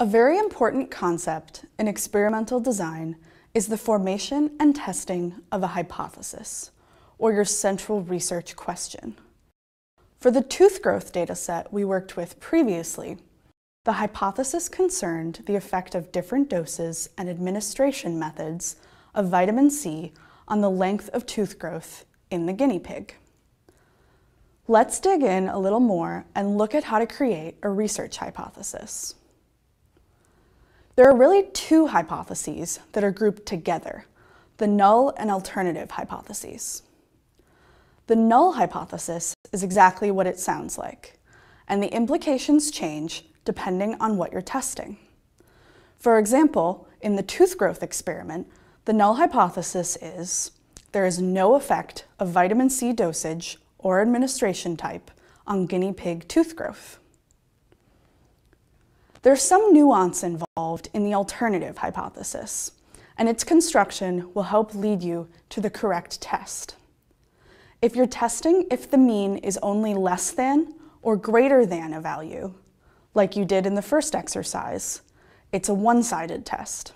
A very important concept in experimental design is the formation and testing of a hypothesis, or your central research question. For the tooth growth dataset we worked with previously, the hypothesis concerned the effect of different doses and administration methods of vitamin C on the length of tooth growth in the guinea pig. Let's dig in a little more and look at how to create a research hypothesis. There are really two hypotheses that are grouped together, the null and alternative hypotheses. The null hypothesis is exactly what it sounds like, and the implications change depending on what you're testing. For example, in the tooth growth experiment, the null hypothesis is there is no effect of vitamin C dosage or administration type on guinea pig tooth growth. There's some nuance involved in the alternative hypothesis, and its construction will help lead you to the correct test. If you're testing if the mean is only less than or greater than a value, like you did in the first exercise, it's a one-sided test.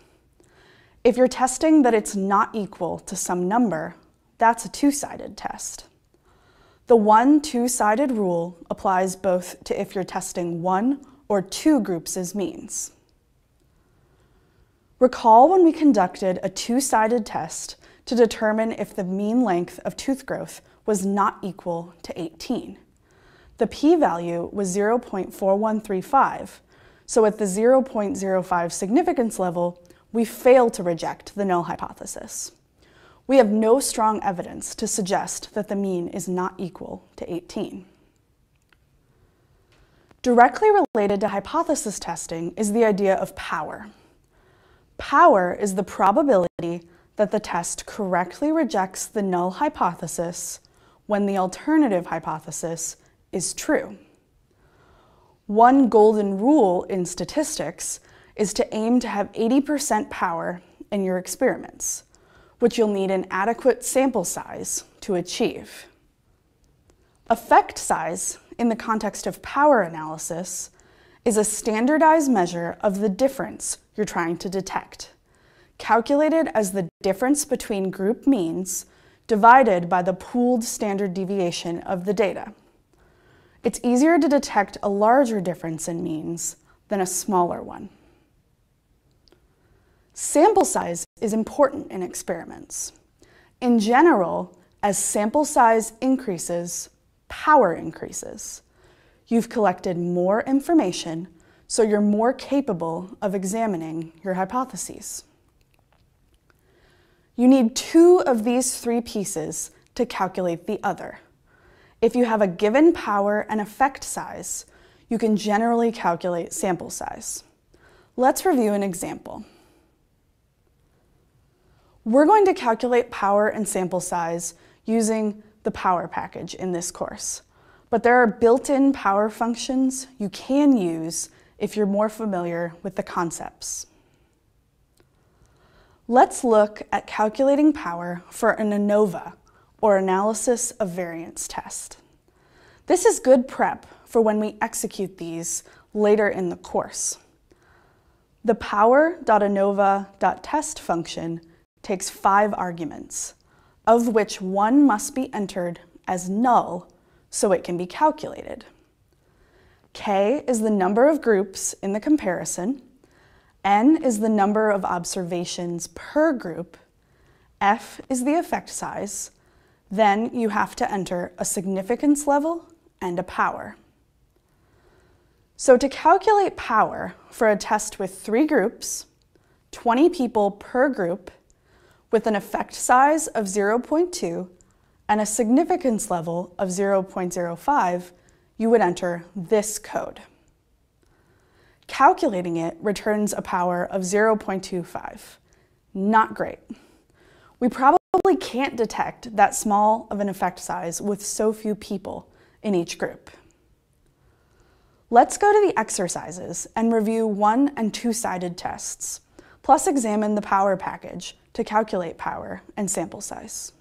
If you're testing that it's not equal to some number, that's a two-sided test. The one two-sided rule applies both to if you're testing one or two groups as means. Recall when we conducted a two-sided test to determine if the mean length of tooth growth was not equal to 18. The p-value was 0.4135, so at the 0.05 significance level, we fail to reject the null hypothesis. We have no strong evidence to suggest that the mean is not equal to 18. Directly related to hypothesis testing is the idea of power. Power is the probability that the test correctly rejects the null hypothesis when the alternative hypothesis is true. One golden rule in statistics is to aim to have 80% power in your experiments, which you'll need an adequate sample size to achieve. Effect size in the context of power analysis is a standardized measure of the difference you're trying to detect, calculated as the difference between group means divided by the pooled standard deviation of the data. It's easier to detect a larger difference in means than a smaller one. Sample size is important in experiments. In general, as sample size increases, power increases. You've collected more information, so you're more capable of examining your hypotheses. You need two of these three pieces to calculate the other. If you have a given power and effect size, you can generally calculate sample size. Let's review an example. We're going to calculate power and sample size using the power package in this course. But there are built-in power functions you can use if you're more familiar with the concepts. Let's look at calculating power for an ANOVA, or Analysis of Variance test. This is good prep for when we execute these later in the course. The power.anova.test function takes five arguments, of which one must be entered as null so it can be calculated. K is the number of groups in the comparison, N is the number of observations per group, F is the effect size, then you have to enter a significance level and a power. So to calculate power for a test with three groups, 20 people per group, with an effect size of 0.2 and a significance level of 0.05, you would enter this code. Calculating it returns a power of 0.25. Not great. We probably can't detect that small of an effect size with so few people in each group. Let's go to the exercises and review one and two-sided tests, plus examine the power package to calculate power and sample size.